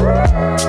Bye.